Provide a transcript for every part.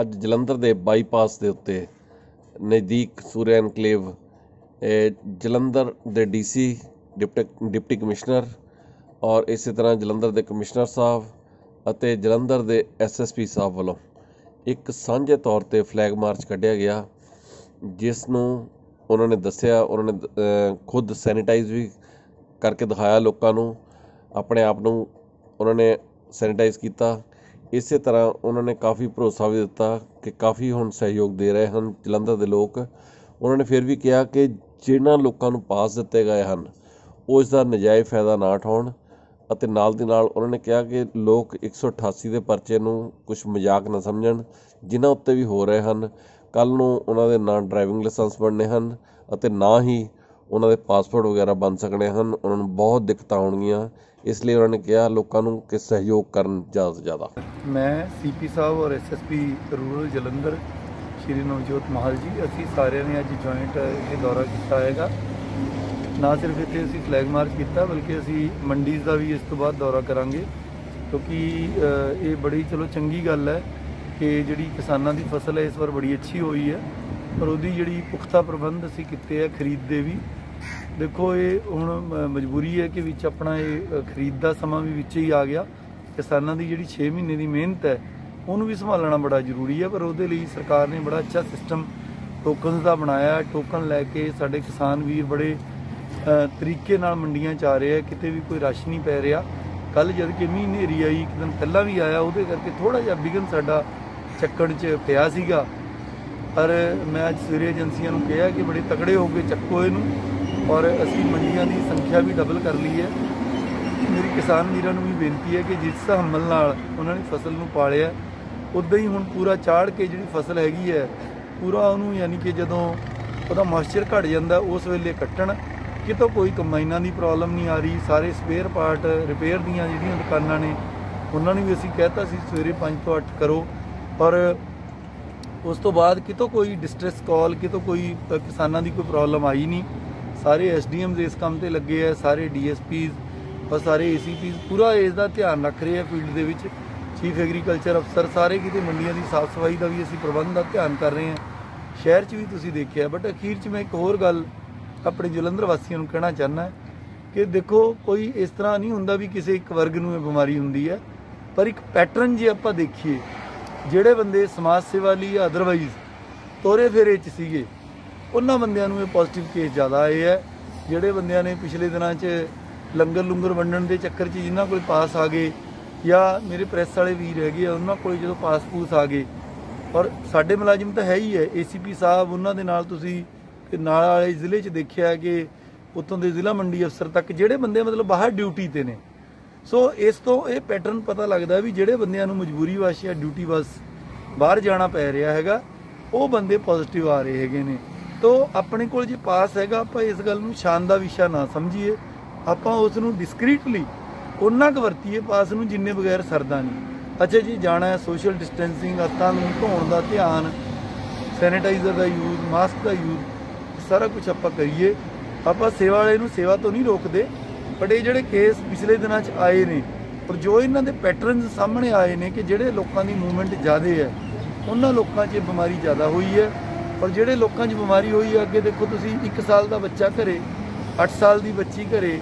ਅੱਜ ਜਲੰਧਰ ਦੇ ਬਾਈਪਾਸ ਦੇ ਉੱਤੇ ਨਜ਼ਦੀਕ ਸੂਰਿਆ ਐਨਕਲੇਵ ਜਲੰਧਰ ਦੇ ਡੀਸੀ ਡਿਪਟੀ ਡਿਪਟੀ ਕਮਿਸ਼ਨਰ ਔਰ ਇਸੇ ਤਰ੍ਹਾਂ ਜਲੰਧਰ ਦੇ ਕਮਿਸ਼ਨਰ ਸਾਹਿਬ ਅਤੇ ਜਲੰਧਰ ਦੇ ਐਸਐਸਪੀ ਸਾਹਿਬ ਵੱਲੋਂ ਇੱਕ ਸਾਂਝੇ ਤੌਰ ਤੇ ਫਲੈਗ ਮਾਰਚ ਕੱਢਿਆ ਗਿਆ, ਜਿਸ ਨੂੰ ਉਹਨਾਂ ਨੇ ਦੱਸਿਆ, ਉਹਨਾਂ ਨੇ ਖੁਦ ਸੈਨੀਟਾਈਜ਼ ਵੀ ਕਰਕੇ ਦਿਖਾਇਆ ਲੋਕਾਂ ਨੂੰ, ਆਪਣੇ ਆਪ ਨੂੰ ਉਹਨਾਂ ਨੇ ਸੈਨੀਟਾਈਜ਼ ਕੀਤਾ। ਇਸੇ ਤਰ੍ਹਾਂ ਉਹਨਾਂ ਨੇ ਕਾਫੀ ਭਰੋਸਾ ਵੀ ਦਿੱਤਾ ਕਿ ਕਾਫੀ ਹੁਣ ਸਹਿਯੋਗ ਦੇ ਰਹੇ ਹਨ, ਜਲੰਧਰ ਦੇ ਲੋਕ। ਉਹਨਾਂ ਨੇ ਫਿਰ ਵੀ ਕਿਹਾ ਕਿ ਜਿਹਨਾਂ ਲੋਕਾਂ ਨੂੰ ਪਾਸ ਦਿੱਤੇ ਗਏ ਹਨ, ਉਹ ਇਸ ਦਾ ਨਜਾਇਜ਼ ਫਾਇਦਾ ਨਾ ਉਠਾਉਣ ਅਤੇ ਨਾਲ ਦੀ ਨਾਲ ਉਹਨਾਂ ਨੇ ਕਿਹਾ ਕਿ ਲੋਕ 188 ਦੇ ਪਰਚੇ ਨੂੰ ਕੁਝ ਮਜ਼ਾਕ ਨਾ ਸਮਝਣ, ਜਿਨ੍ਹਾਂ ਉੱਤੇ ਵੀ ਹੋ ਰਹੇ ਹਨ। ਕੱਲ ਨੂੰ ਉਹਨਾਂ ਦੇ ਨਾ ਡਰਾਈਵਿੰਗ ਲਾਇਸੈਂਸ ਬਣਨੇ ਹਨ ਅਤੇ ਨਾ ਹੀ ਉਹਨਾਂ ਦੇ ਪਾਸਪੋਰਟ ਵਗੈਰਾ ਬਣ ਸਕਣੇ ਹਨ, ਉਹਨਾਂ ਨੂੰ ਬਹੁਤ ਦਿੱਕਤਾਂ ਆਉਣਗੀਆਂ, ਇਸ ਲਈ ਉਹਨਾਂ ਨੇ ਕਿਹਾ ਲੋਕਾਂ ਨੂੰ ਕਿ ਸਹਿਯੋਗ ਕਰਨ ਜ਼ਿਆਦਾ ਤੋਂ ਜ਼ਿਆਦਾ। ਮੈਂ ਸੀਪੀ ਸਾਹਿਬ ਔਰ ਐਸਐਸਪੀ ਰੂਰਲ ਜਲੰਧਰ, ਸ਼੍ਰੀ ਨਵਜੋਤ ਮਾਹਲ ਜੀ, ਅਸੀਂ ਸਾਰਿਆਂ ਨੇ ਅੱਜ ਜੁਆਇੰਟ ਇਹ ਦੌਰਾ ਕੀਤਾ ਹੈਗਾ। ਨਾ ਸਿਰਫ ਇੱਥੇ ਅਸੀਂ ਫਲੈਗ ਮਾਰਚ ਕੀਤਾ, ਬਲਕਿ ਅਸੀਂ ਮੰਡੀਜ਼ ਦਾ ਵੀ ਇਸ ਤੋਂ ਬਾਅਦ ਦੌਰਾ ਕਰਾਂਗੇ। ਕਿਉਂਕਿ ਇਹ ਬੜੀ ਚਲੋ ਚੰਗੀ ਗੱਲ ਹੈ ਕਿ ਜਿਹੜੀ ਕਿਸਾਨਾਂ ਦੀ ਫਸਲ ਹੈ, ਇਸ ਵਾਰ ਬੜੀ ਅੱਛੀ ਹੋਈ ਹੈ। ਪਰ ਉਹਦੀ ਜਿਹੜੀ ਪੁਖਤਾ ਪ੍ਰਬੰਧ ਅਸੀਂ ਕੀਤੇ ਆ ਖਰੀਦ ਦੇ ਵੀ ਦੇਖੋ, ਇਹ ਹੁਣ ਮਜਬੂਰੀ ਹੈ ਕਿ ਵਿੱਚ ਆਪਣਾ ਇਹ ਖਰੀਦ ਦਾ ਸਮਾਂ ਵੀ ਵਿੱਚ ਹੀ ਆ ਗਿਆ। ਕਿਸਾਨਾਂ ਦੀ ਜਿਹੜੀ 6 ਮਹੀਨੇ ਦੀ ਮਿਹਨਤ ਹੈ, ਉਹਨੂੰ ਵੀ ਸੰਭਾਲਣਾ ਬੜਾ ਜ਼ਰੂਰੀ ਹੈ, ਪਰ ਉਹਦੇ ਲਈ ਸਰਕਾਰ ਨੇ ਬੜਾ ਅੱਛਾ ਸਿਸਟਮ ਟੋਕਨਸ ਦਾ ਬਣਾਇਆ। ਟੋਕਨ ਲੈ ਕੇ ਸਾਡੇ ਕਿਸਾਨ ਵੀਰ ਬੜੇ ਤਰੀਕੇ ਨਾਲ ਮੰਡੀਆਂ 'ਚ ਆ ਰਹੇ ਆ ਕਿਤੇ ਵੀ ਕੋਈ ਰਸ਼ ਨਹੀਂ ਪੈ ਰਿਹਾ। ਕੱਲ ਜਦ ਕਿ ਮੀਂਹ ਹਨੇਰੀ ਆਈ, ਇੱਕ ਦਿਨ ਪਹਿਲਾਂ ਵੀ ਆਇਆ, ਉਹਦੇ ਕਰਕੇ ਥੋੜਾ ਜਿਹਾ ਵਿਗਨ ਸਾਡਾ ਚੱਕਣ 'ਚ ਪਿਆ ਸੀਗਾ। ਪਰ ਮੈਂ ਅੱਜ ਸਵੇਰੇ ਏਜੰਸੀਆਂ ਨੂੰ ਕਿਹਾ ਕਿ ਬੜੇ ਤਕੜੇ ਹੋ ਕੇ ਚੱਕੋ ਇਹਨੂੰ। ਔਰ ਅਸੀਂ ਮੰਡੀਆਂ ਦੀ ਸੰਖਿਆ ਵੀ ਡਬਲ ਕਰ ਲਈ ਹੈ। ਮੇਰੀ ਕਿਸਾਨ ਵੀਰਾਂ ਨੂੰ ਵੀ ਬੇਨਤੀ ਹੈ ਕਿ ਜਿਸ ਹਮਲ ਨਾਲ ਉਹਨਾਂ ਨੇ ਫਸਲ ਨੂੰ ਪਾਲਿਆ, ਉਦਾਂ ਹੀ ਹੁਣ ਪੂਰਾ ਚਾੜ ਕੇ ਜਿਹੜੀ ਫਸਲ ਹੈਗੀ ਹੈ, ਪੂਰਾ ਉਹਨੂੰ ਯਾਨੀ ਕਿ ਜਦੋਂ ਉਹਦਾ ਮੋਇਸਚਰ ਘਟ ਜਾਂਦਾ, ਉਸ ਵੇਲੇ ਕੱਟਣ। ਕਿਤੋਂ ਕੋਈ ਕੰਬਾਈਨਾਂ ਦੀ ਪ੍ਰੋਬਲਮ ਨਹੀਂ ਆ ਰਹੀ, ਸਾਰੇ ਸਪੇਅਰ ਪਾਰਟ ਰਿਪੇਅਰ ਦੀਆਂ ਜਿਹੜੀਆਂ ਦੁਕਾਨਾਂ ਨੇ, ਉਹਨਾਂ ਨੂੰ ਵੀ ਅਸੀਂ ਕਹਿਤਾ ਸੀ ਸਵੇਰੇ 5 ਤੋਂ 8 ਕਰੋ। ਪਰ ਉਸ ਤੋਂ ਬਾਅਦ ਕਿਤੋਂ ਕੋਈ ਡਿਸਟ੍ਰੈਸ ਕਾਲ ਕਿਤੋਂ ਕੋਈ ਕਿਸਾਨਾਂ ਦੀ ਕੋਈ ਪ੍ਰੋਬਲਮ ਆਈ ਨਹੀਂ। ਸਾਰੇ ਐਸਡੀਐਮਸ ਇਸ ਕੰਮ ਤੇ ਲੱਗੇ ਆ, ਸਾਰੇ ਡੀਐਸਪੀਸ ਔਰ ਸਾਰੇ ਏਸੀਪੀਸ ਪੂਰਾ ਇਸ ਦਾ ਧਿਆਨ ਰੱਖ ਰਹੇ ਆ ਫੀਲਡ ਦੇ ਵਿੱਚ। ਚੀਫ ਐਗਰੀਕਲਚਰ ਅਫਸਰ ਸਾਰੇ ਕਿਤੇ ਮੰਡੀਆਂ ਦੀ ਸਾਫ਼ ਸਫ਼ਾਈ ਦਾ ਵੀ ਅਸੀਂ ਪ੍ਰਬੰਧ ਦਾ ਧਿਆਨ ਕਰ ਰਹੇ ਹਾਂ ਸ਼ਹਿਰ 'ਚ ਵੀ ਤੁਸੀਂ ਦੇਖਿਆ ਬਟ ਅਖੀਰ 'ਚ ਮੈਂ ਇੱਕ ਹੋਰ ਗੱਲ ਆਪਣੇ ਜਲੰਧਰ ਵਾਸੀਆਂ ਨੂੰ ਕਹਿਣਾ ਚਾਹੁੰਦਾ ਕਿ ਦੇਖੋ, ਕੋਈ ਇਸ ਤਰ੍ਹਾਂ ਨਹੀਂ ਹੁੰਦਾ ਵੀ ਕਿਸੇ ਇੱਕ ਵਰਗ ਨੂੰ ਇਹ ਬਿਮਾਰੀ ਹੁੰਦੀ ਹੈ, ਪਰ ਇੱਕ ਪੈਟਰਨ ਜੇ ਆਪਾਂ ਦੇਖੀਏ, ਜਿਹੜੇ ਬੰਦੇ ਸਮਾਜ ਸੇਵਾ ਲਈ ਜਾਂ ਅਦਰਵਾਈਜ਼ ਤੋਰੇ ਫੇਰੇ 'ਚ ਸੀਗੇ ਉਹਨਾਂ ਬੰਦਿਆਂ ਨੂੰ ਇਹ ਪੋਜ਼ਿਟਿਵ ਕੇਸ ਜ਼ਿਆਦਾ ਆਏ ਹੈ। ਜਿਹੜੇ ਬੰਦਿਆਂ ਨੇ ਪਿਛਲੇ ਦਿਨਾਂ 'ਚ ਲੰਗਰ ਲੁੰਗਰ ਵੰਡਣ ਦੇ ਚੱਕਰ 'ਚ ਜਿਨ੍ਹਾਂ ਕੋਲ ਪਾਸ ਆ ਗਏ ਜਾਂ ਮੇਰੇ ਪ੍ਰੈਸ ਵਾਲੇ ਵੀਰ ਹੈਗੇ ਆ, ਉਹਨਾਂ ਕੋਲ ਜਦੋਂ ਪਾਸ ਪੂਸ ਆ ਗਏ, ਔਰ ਸਾਡੇ ਮੁਲਾਜ਼ਮ ਤਾਂ ਹੈ ਹੀ ਹੈ। ਏਸੀਪੀ ਸਾਹਿਬ, ਉਹਨਾਂ ਦੇ ਨਾਲ ਤੁਸੀਂ ਨਾਲ ਵਾਲੇ ਜ਼ਿਲ੍ਹੇ 'ਚ ਦੇਖਿਆ ਕਿ ਉੱਥੋਂ ਦੇ ਜ਼ਿਲ੍ਹਾ ਮੰਡੀ ਅਫਸਰ ਤੱਕ ਜਿਹੜੇ ਬੰਦੇ ਮਤਲਬ ਬਾਹਰ ਡਿਊਟੀ ਤੇ ਨੇ। ਸੋ ਇਸ ਤੋਂ ਇਹ ਪੈਟਰਨ ਪਤਾ ਲੱਗਦਾ ਵੀ ਜਿਹੜੇ ਬੰਦਿਆਂ ਨੂੰ ਮਜਬੂਰੀ ਵਸ਼ ਜਾਂ ਡਿਊਟੀ ਵਾਸ ਬਾਹਰ ਜਾਣਾ ਪੈ ਰਿਹਾ ਹੈਗਾ, ਉਹ ਬੰਦੇ ਪੋਜ਼ਿਟਿਵ ਆ ਰਹੇ ਹੈਗੇ ਨੇ। ਤੋ ਆਪਣੇ ਕੋਲ ਜੇ ਪਾਸ ਹੈਗਾ, ਆਪਾਂ ਇਸ ਗੱਲ ਨੂੰ ਸ਼ਾਨ ਦਾ ਵਿਸ਼ਾ ਨਾ ਸਮਝੀਏ। ਆਪਾਂ ਉਸ ਨੂੰ ਡਿਸਕ੍ਰੀਟਲੀ ਉਹਨਾਂ ਕੁ ਵਰਤੀਏ ਪਾਸ ਨੂੰ ਜਿੰਨੇ ਬਗੈਰ ਸਰਦਾ ਨਹੀਂ। ਅੱਛਾ ਜੀ, ਜਾਣਾ ਹੈ ਸੋਸ਼ਲ ਡਿਸਟੈਂਸਿੰਗ ਹੱਥਾਂ ਨੂੰ ਧੋਣ ਦਾ ਧਿਆਨ ਸੈਨੀਟਾਈਜ਼ਰ ਦਾ ਯੂਜ਼ ਮਾਸਕ ਦਾ ਯੂਜ਼ ਸਾਰਾ ਕੁਝ ਆਪਾਂ ਕਰੀਏ। ਆਪਾਂ ਸੇਵਾ ਵਾਲੇ ਨੂੰ ਸੇਵਾ ਤੋਂ ਨਹੀਂ ਰੋਕਦੇ ਬਟ ਇਹ ਜਿਹੜੇ ਕੇਸ ਪਿਛਲੇ ਦਿਨਾਂ 'ਚ ਆਏ ਨੇ ਪਰ ਜੋ ਇਹਨਾਂ ਦੇ ਪੈਟਰਨਸ ਸਾਹਮਣੇ ਆਏ ਨੇ ਕਿ ਜਿਹੜੇ ਲੋਕਾਂ ਦੀ ਮੂਵਮੈਂਟ ਜ਼ਿਆਦਾ ਹੈ, ਉਹਨਾਂ ਲੋਕਾਂ 'ਚ ਇਹ ਬਿਮਾਰੀ ਜ਼ਿਆਦਾ ਹੋਈ ਹੈ। ਪਰ ਜਿਹੜੇ ਲੋਕਾਂ 'ਚ ਬਿਮਾਰੀ ਹੋਈ ਹੈ ਅੱਗੇ ਦੇਖੋ ਤੁਸੀਂ 1 ਸਾਲ ਦਾ ਬੱਚਾ ਘਰੇ 8 ਸਾਲ ਦੀ ਬੱਚੀ ਘਰੇ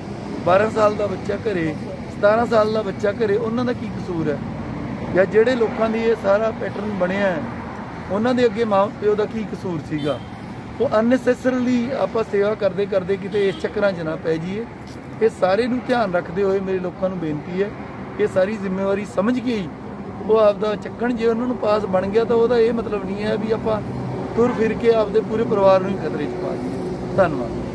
12 ਸਾਲ ਦਾ ਬੱਚਾ ਘਰੇ 17 ਸਾਲ ਦਾ ਬੱਚਾ ਘਰੇ, ਉਹਨਾਂ ਦਾ ਕੀ ਕਸੂਰ ਹੈ? ਜਾਂ ਜਿਹੜੇ ਲੋਕਾਂ ਦੀ ਇਹ ਸਾਰਾ ਪੈਟਰਨ ਬਣਿਆ ਹੈ, ਉਹਨਾਂ ਦੇ ਅੱਗੇ ਮਾਂ ਪਿਓ ਦਾ ਕੀ ਕਸੂਰ ਸੀਗਾ? ਉਹ ਅਨਨੈਸੈਸਰਲੀ ਆਪਾਂ ਸੇਵਾ ਕਰਦੇ ਕਰਦੇ ਕਿਤੇ ਇਸ ਚੱਕਰਾਂ 'ਚ ਨਾ ਪੈ ਜਾਈਏ। ਇਹ ਸਾਰੇ ਨੂੰ ਧਿਆਨ ਰੱਖਦੇ ਹੋਏ ਮੇਰੇ ਲੋਕਾਂ ਨੂੰ ਬੇਨਤੀ ਹੈ ਕਿ ਇਹ ਸਾਰੀ ਜ਼ਿੰਮੇਵਾਰੀ ਸਮਝ ਕੇ ਹੀ ਉਹ ਆਪਦਾ ਚੱਕਣ ਜੇ ਉਹਨਾਂ ਨੂੰ ਪਾਸ ਬਣ ਗਿਆ ਤਾਂ ਉਹਦਾ ਇਹ ਮਤਲਬ ਨਹੀਂ ਹੈ ਵੀ ਆਪਾਂ ਤੁਰ ਫਿਰ ਕੇ ਆਪਦੇ ਪੂਰੇ ਪਰਿਵਾਰ ਨੂੰ ਹੀ ਖਤਰੇ 'ਚ ਪਾ ਦਈਏ ਧੰਨਵਾਦ।